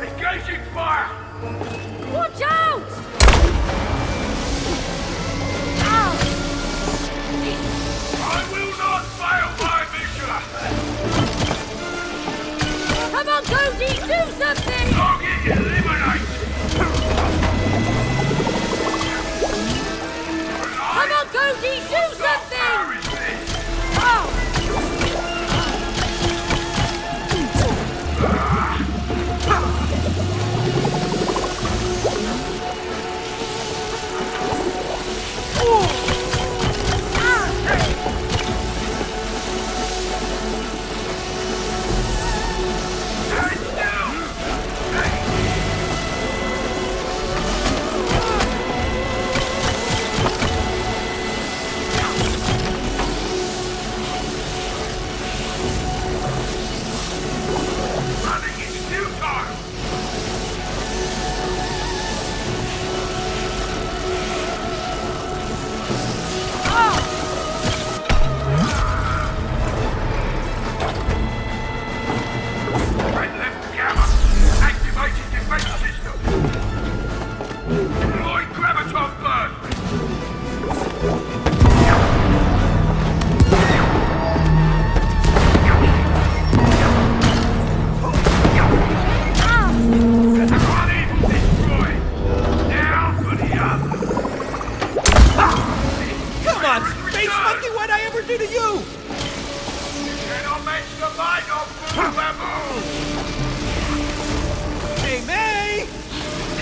Engaging fire! Watch out! I will not fail my mission! Come on, Cody, do something!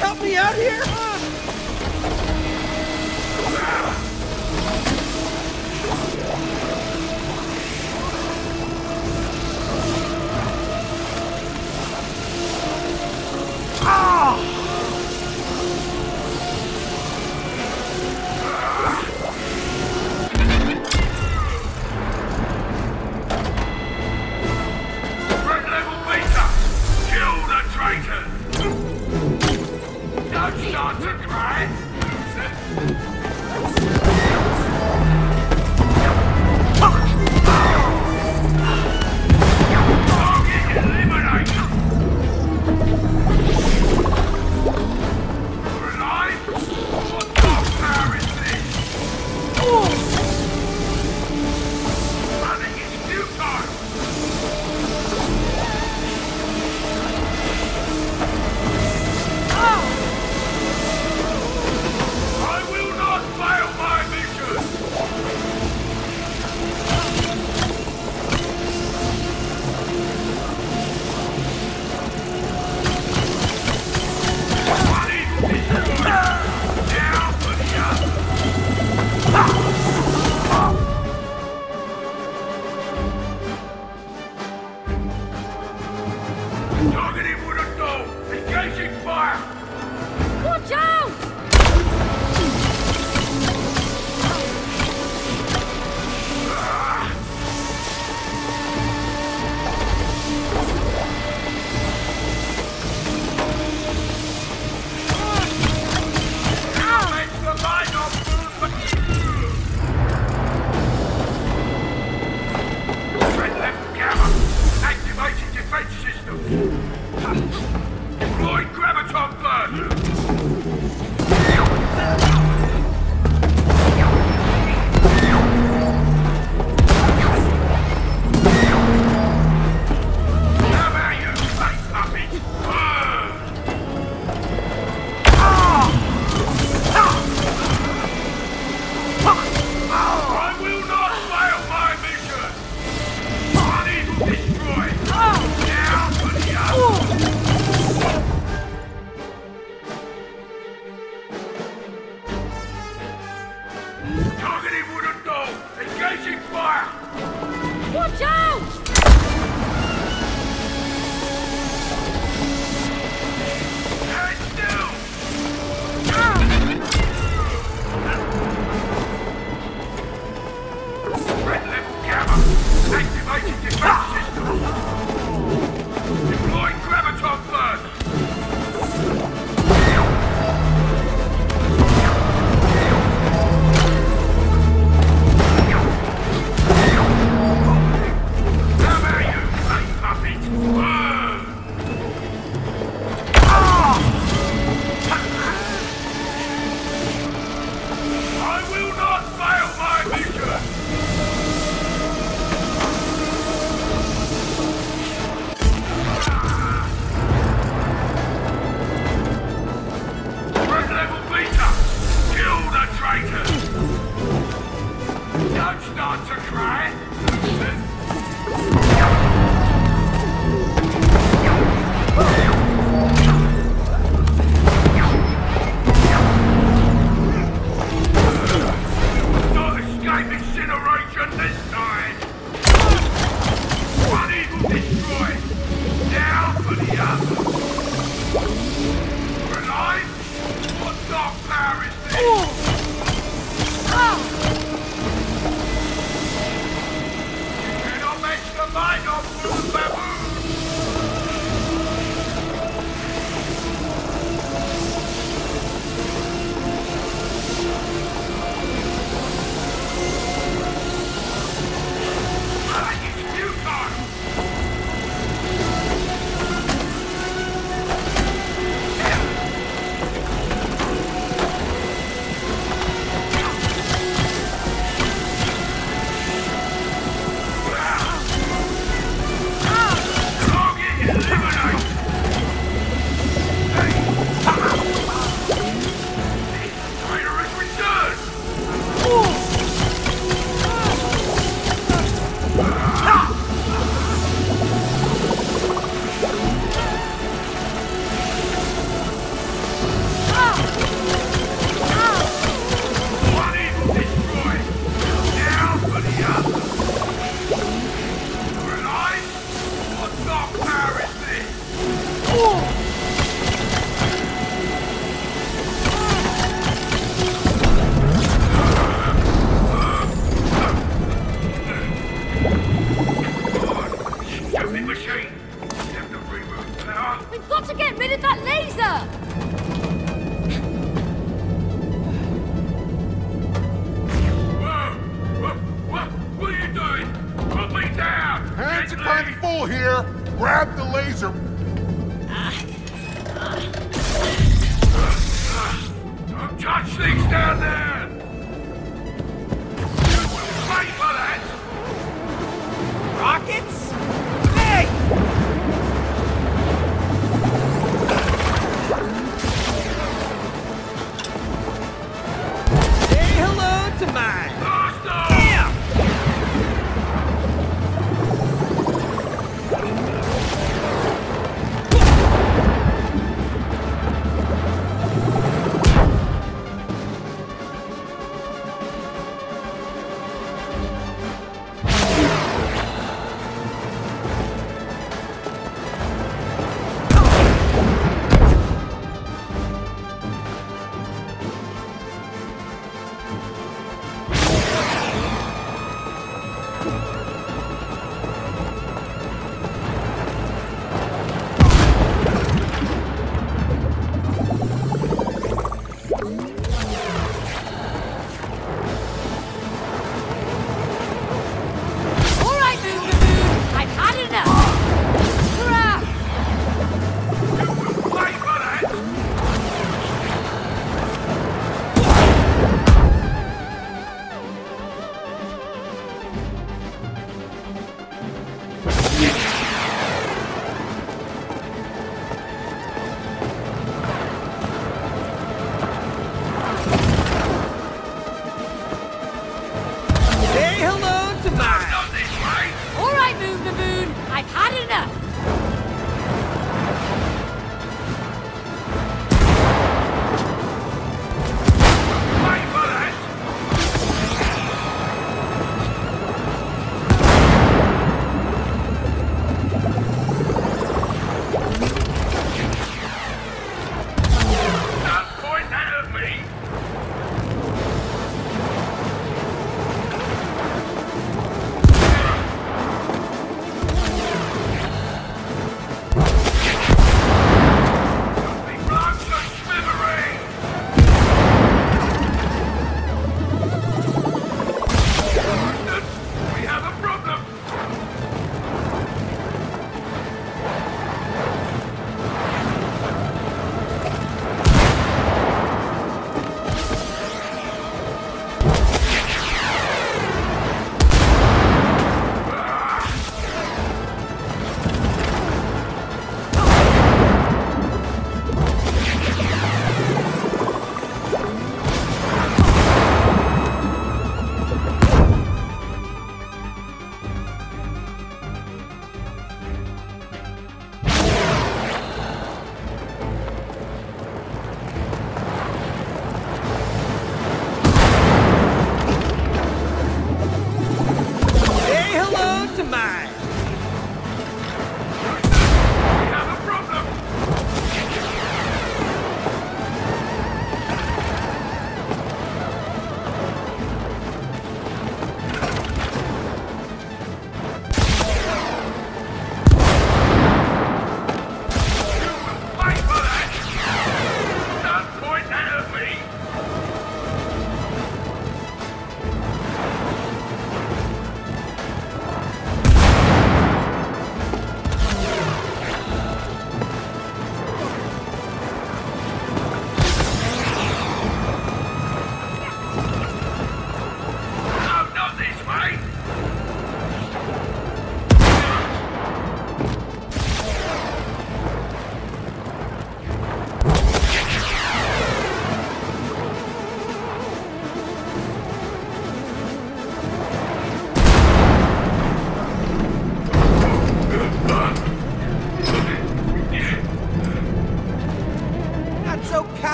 help me out here? Let's go.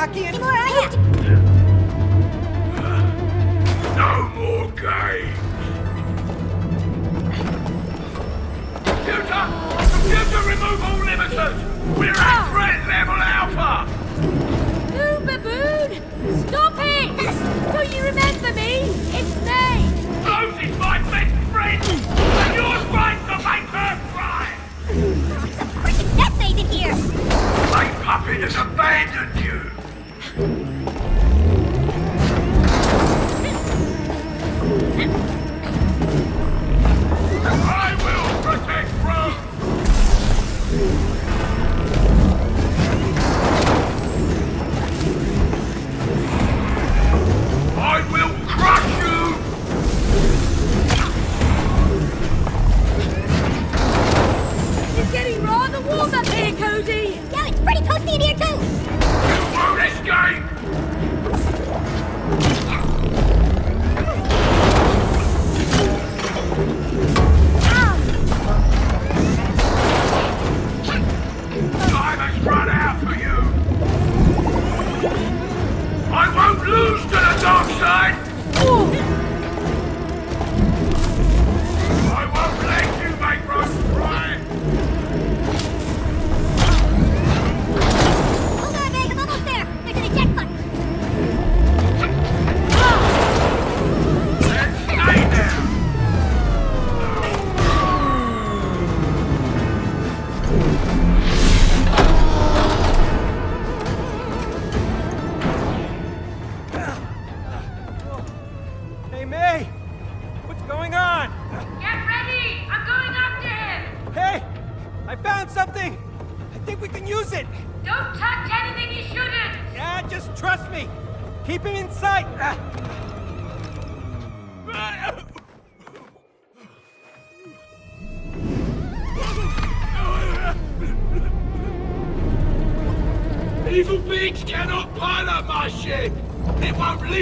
I can't. Timur, I. No more games. Computer! Computer, remove all limiters! We're at ah. threat level alpha! Boo, baboon! Stop it! Don't you remember me? It's me! Rose is my best friend! And you're trying to make her cry! Some freaking death in here! My puppet has abandoned you!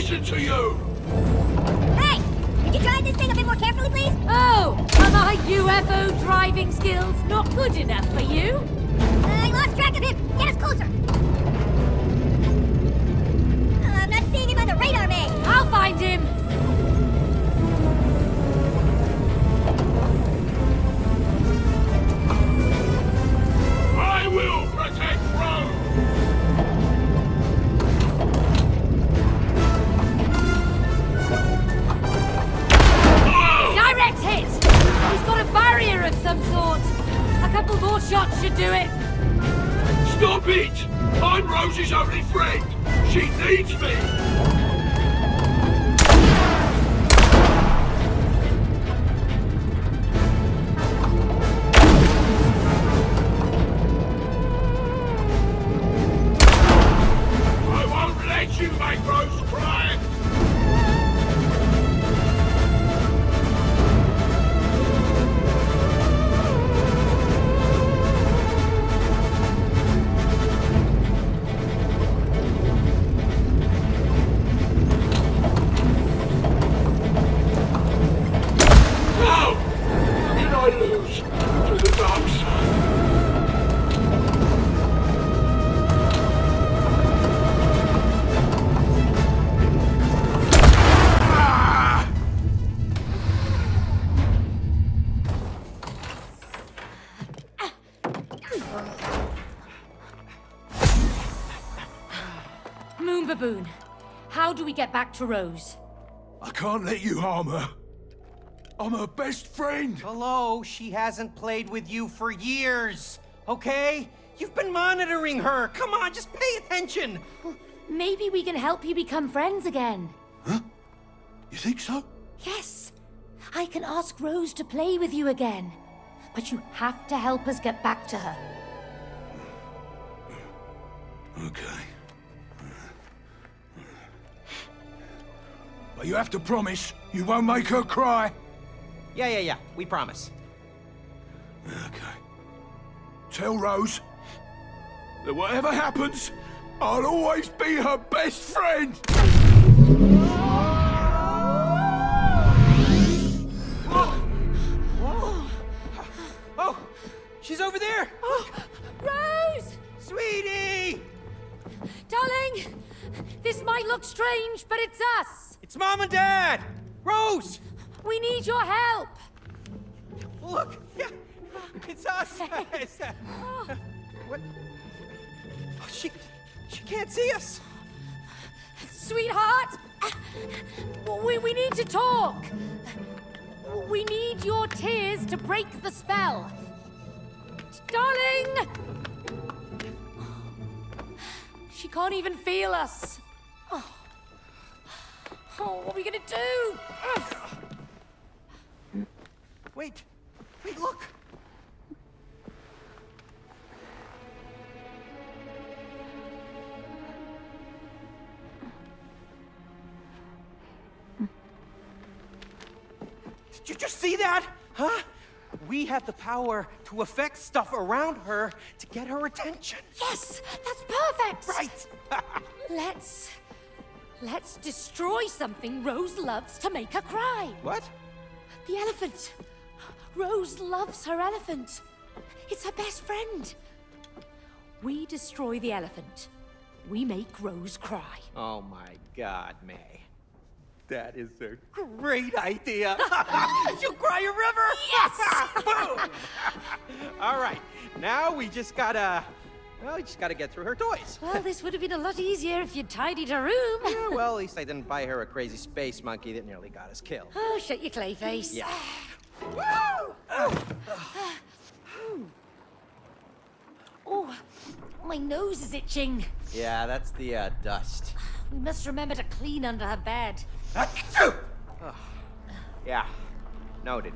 Listen to you. Hey, could you drive this thing a bit more carefully, please? Oh, are my UFO driving skills not good enough for you? Uh, I lost track of him. Get us closer. Uh, I'm not seeing him on the radar, May. I'll find him! Some sort. A couple more shots should do it. Stop it! I'm Rose's only friend. She needs me. Get back to Rose? I can't let you harm her. I'm her best friend. Hello, she hasn't played with you for years, okay? You've been monitoring her. Come on, just pay attention. Maybe we can help you become friends again. Huh? You think so? Yes, I can ask Rose to play with you again. But you have to help us get back to her. Okay. But you have to promise you won't make her cry. Yeah, yeah, yeah. We promise. Okay. Tell Rose that whatever happens, I'll always be her best friend. Oh, oh she's over there. Oh, Rose! Sweetie! Darling! This might look strange, but it's us! It's mom and dad. Rose, We need your help! look. Yeah, it's us. It's, uh, what? Oh, she, she can't see us. Sweetheart! We, we need to talk! We need your tears to break the spell! Darling! She can't even feel us. Oh, what are we gonna do? Ugh. Wait, wait, look. Did you just see that? Huh? We have the power to affect stuff around her to get her attention. Yes, that's perfect. Right. Let's let's destroy something Rose loves to make her cry. what? The elephant. Rose loves her elephant. It's her best friend. We destroy the elephant. We make Rose cry. Oh my god, May. That is a great idea. She'll cry a river. Yes! Boom! All right, now we just gotta. Well, we just gotta get through her toys. Well, this would have been a lot easier if you'd tidied her room. Yeah, well, at least I didn't buy her a crazy space monkey that nearly got us killed. Oh, shut your clay face. Yeah. Oh, my nose is itching. Yeah, that's the uh, dust. We must remember to clean under her bed. Yeah, noted.